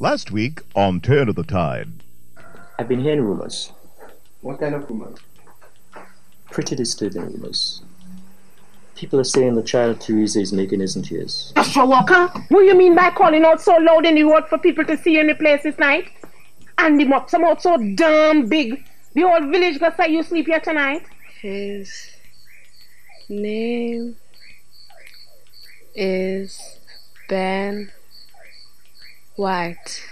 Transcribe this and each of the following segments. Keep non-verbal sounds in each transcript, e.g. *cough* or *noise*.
Last week on Turn of the Tide. I've been hearing rumors. What kind of rumors? Pretty disturbing rumors. People are saying the child Teresa is making isn't his. Joshua Walker, what do you mean by calling out so loud in the road for people to see you in the place this night? And the mop some out so damn big. The whole village gonna say you sleep here tonight. His name is Ben White.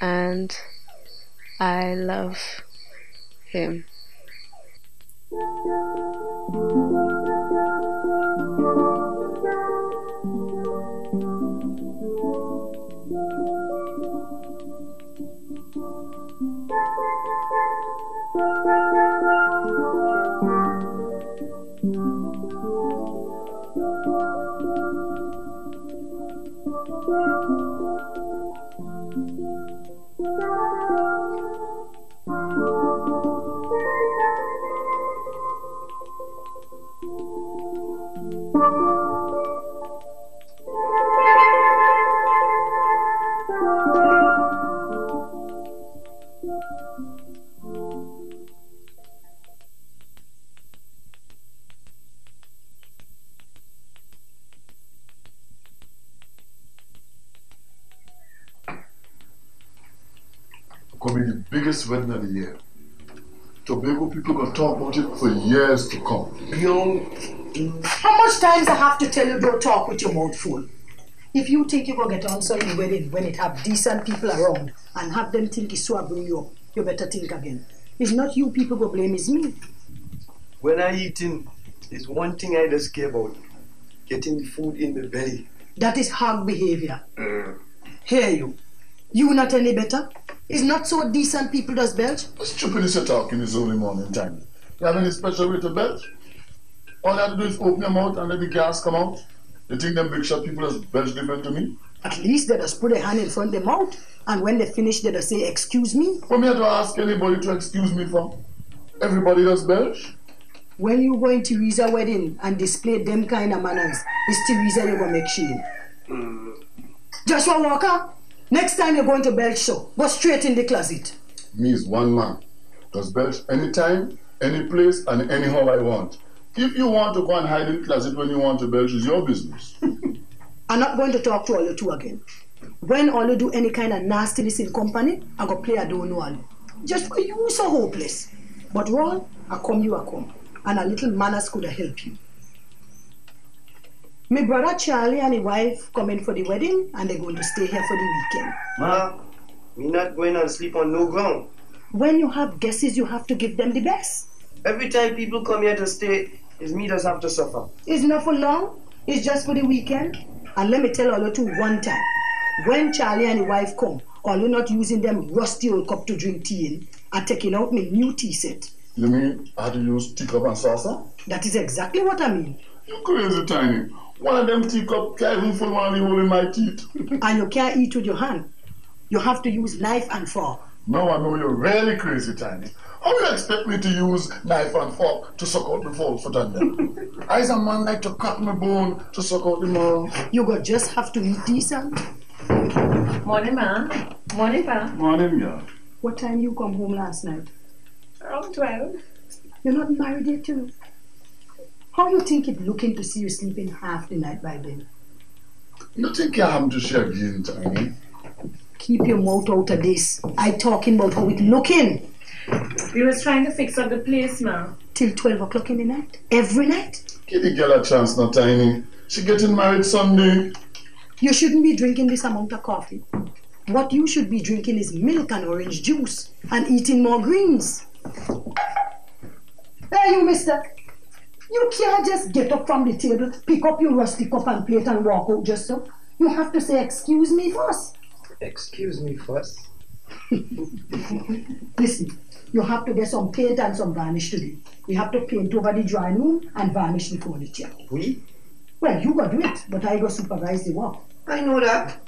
And I love him. Gonna be the biggest wedding of the year. Tobago people gonna talk about it for years to come. How much times I have to tell you don't talk with your mouth full? If you think you're gonna get answer in wedding when it have decent people around and have them think it's so I bring you up, you better think again. It's not you people go blame, it's me. When I eating, there's one thing I just care about. Getting the food in the belly. That is hog behavior. Mm. Hear you. You not any better? It's not so decent people does belch. What stupid is you talking this early morning time? You have any special way to belch? All you have to do is open your mouth and let the gas come out. You think them big shot people just belch different to me? At least they just put their hand in front of their mouth and when they finish they just say, excuse me. What me have to ask anybody to excuse me from? Everybody does belch? When you go in Teresa wedding and display them kind of manners, it's Teresa you gonna make shame. Mm. Joshua Walker, next time you're going to belch show, go straight in the closet. Me is one man. Does belch anytime, any place, and anyhow I want. If you want to go and hide in closet when you want to belch, is your business. *laughs* I'm not going to talk to all you two again. When all you do any kind of nastiness in company, I go play a don't know all. Just for you so hopeless. But Ron, I come you I come. And a little manners could helped you. My brother Charlie and his wife coming for the wedding and they're going to stay here for the weekend. Ma, me not going to sleep on no ground. When you have guesses, you have to give them the best. Every time people come here to stay, it's me just have to suffer. It's not for long. It's just for the weekend. And let me tell all you two one time. When Charlie and his wife come, all you not using them rusty old cup to drink tea in and taking out my new tea set. You mean I had to use teacup and saucer? That is exactly what I mean. You crazy tiny. One of them teacup can't even full one of the hole in my teeth. *laughs* And you can't eat with your hand. You have to use knife and fork. now I know you're really crazy tiny. How you expect me to use knife and fork to suck out the fall for thunder? I as a man like to cut my bone to suck out the mouth. You go just have to eat decent. Morning, ma. Morning, pa. Morning, yeah. What time you come home last night? Around 12. You're not married yet, too. How do you think it looking to see you sleeping half the night by then? You think you have to share again, Tiny? Keep your mouth out of this. I talking about how it looking. We was trying to fix up the place, ma. Till 12 o'clock in the night? Every night? Give the girl a chance now, Tiny. She getting married Sunday. You shouldn't be drinking this amount of coffee. What you should be drinking is milk and orange juice and eating more greens. Hey, you mister. You can't just get up from the table, pick up your rusty cup and plate and walk out just so. You have to say, excuse me first. Excuse me first. *laughs* Listen, you have to get some paint and some varnish today. You have to paint over the drawing room and varnish the furniture. We? Well, you go do it, but I go supervise the work. I know that.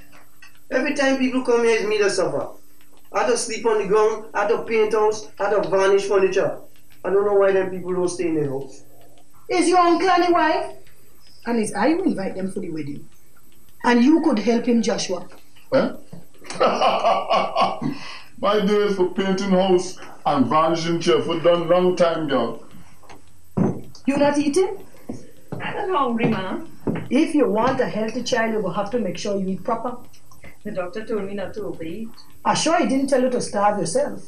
Every time people come here, it's me that suffer. I to sleep on the ground, I to paint house, I to varnish furniture. I don't know why them people don't stay in their house. Is your uncle and his wife? And it's I who invite them for the wedding. And you could help him, Joshua. Eh? *laughs* My days for painting house and vanishing chair for done long time, girl. You not eating? I'm not hungry, ma. If you want a healthy child, you will have to make sure you eat proper. The doctor told me not to overeat. I'm sure he didn't tell you to starve yourself.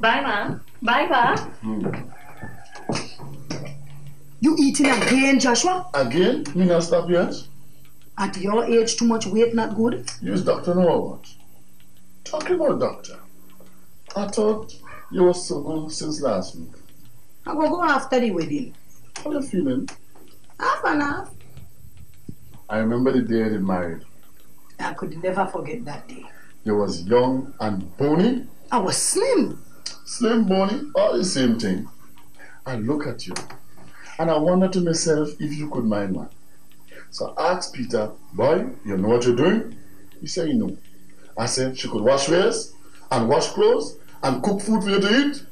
Bye, ma. Bye, pa. You eating again, Joshua? Again? Me not stop yet? At your age, too much weight not good? Use doctor know what? Talking about doctor. I thought you were so good since last week. I will go after the wedding. How you feeling? Half and half. I remember the day they married. I could never forget that day. You was young and bony, I was slim. slim bony, all the same thing. I look at you and I wondered to myself if you could mind man. So I asked Peter, boy, you know what you're doing? He said, you know. I said, she could wash wares and wash clothes and cook food for you to eat.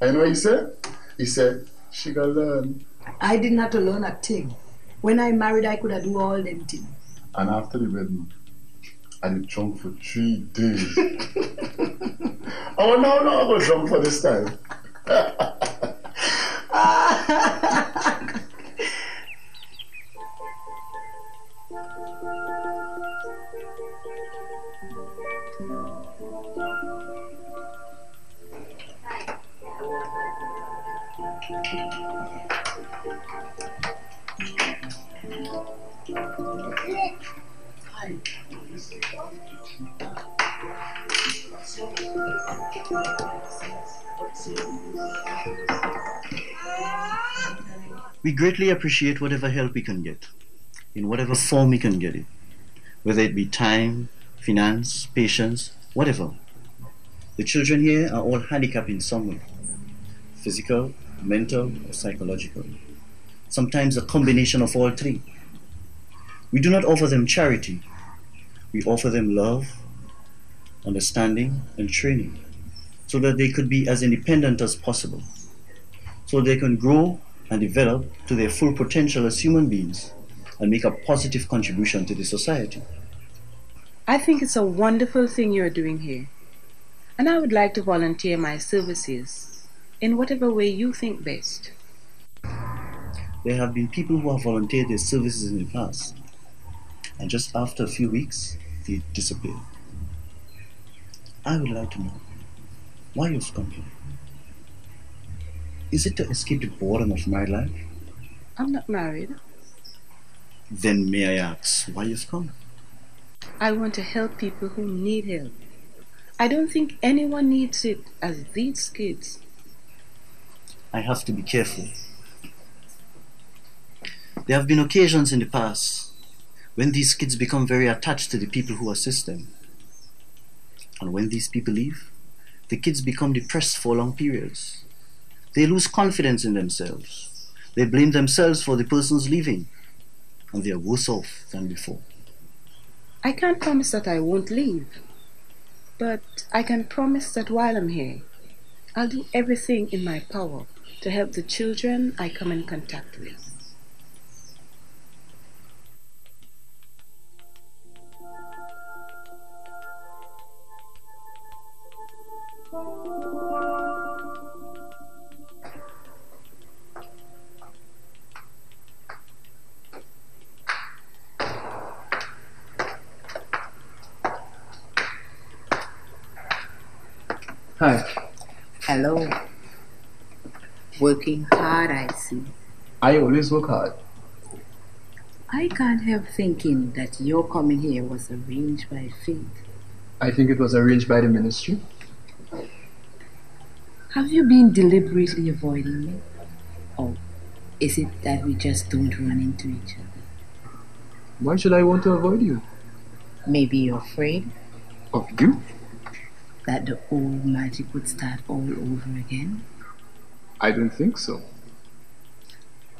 And you know what he said? He said, she gotta learn. I didn't have to learn a thing. When I married, I could have do all them things. And after the wedding, I did drunk for three days. *laughs* I oh, no, no, I'm going to drunk for this time. *laughs* *laughs* We greatly appreciate whatever help we can get, in whatever form we can get it, whether it be time, finance, patience, whatever. The children here are all handicapped in some way physical, mental, or psychological. Sometimes a combination of all three. We do not offer them charity, we offer them love, understanding, and training so that they could be as independent as possible, so they can grow and develop to their full potential as human beings and make a positive contribution to the society. I think it's a wonderful thing you're doing here, and I would like to volunteer my services in whatever way you think best. There have been people who have volunteered their services in the past, and just after a few weeks, they disappeared. I would like to know why you've come here. Is it to escape the boredom of my life? I'm not married. Then may I ask why you've come? I want to help people who need help. I don't think anyone needs it as these kids. I have to be careful. There have been occasions in the past when these kids become very attached to the people who assist them. And when these people leave, the kids become depressed for long periods. They lose confidence in themselves. They blame themselves for the person's leaving, and they are worse off than before. I can't promise that I won't leave, but I can promise that while I'm here, I'll do everything in my power to help the children I come in contact with. Hi. Hello. Working hard, I see. I always work hard. I can't help thinking that your coming here was arranged by fate. I think it was arranged by the ministry. Have you been deliberately avoiding me? Or is it that we just don't run into each other? Why should I want to avoid you? Maybe you're afraid Of you? That the old magic would start all over again? I don't think so.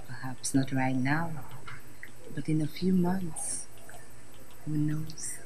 Perhaps not right now, but in a few months. Who knows?